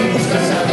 Jesus.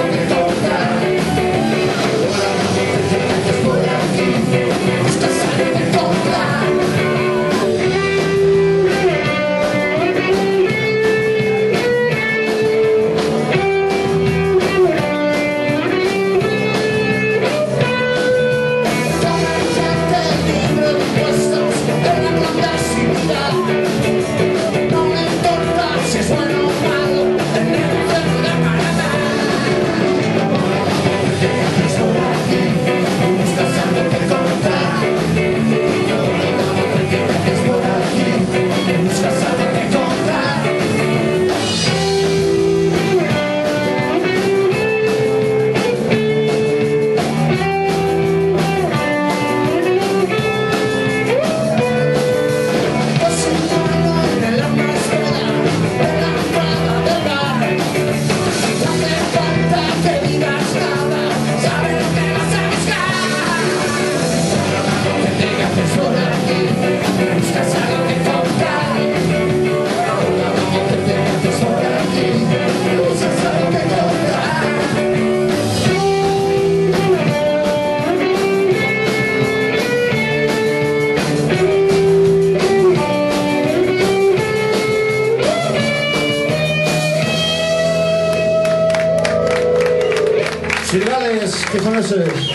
Sirigales, que son esos.